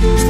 Thank